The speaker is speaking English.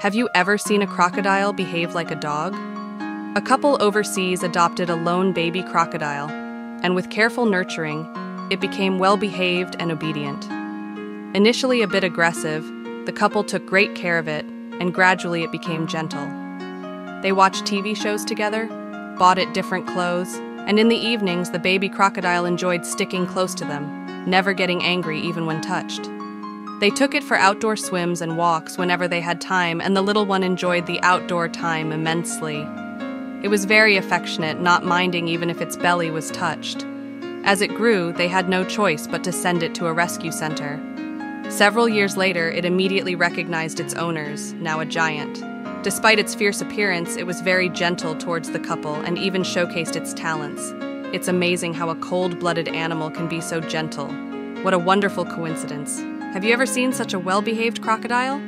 Have you ever seen a crocodile behave like a dog? A couple overseas adopted a lone baby crocodile, and with careful nurturing, it became well behaved and obedient. Initially a bit aggressive, the couple took great care of it, and gradually it became gentle. They watched TV shows together, bought it different clothes, and in the evenings the baby crocodile enjoyed sticking close to them, never getting angry even when touched. They took it for outdoor swims and walks whenever they had time, and the little one enjoyed the outdoor time immensely. It was very affectionate, not minding even if its belly was touched. As it grew, they had no choice but to send it to a rescue center. Several years later, it immediately recognized its owners, now a giant. Despite its fierce appearance, it was very gentle towards the couple and even showcased its talents. It's amazing how a cold blooded animal can be so gentle. What a wonderful coincidence. Have you ever seen such a well behaved crocodile?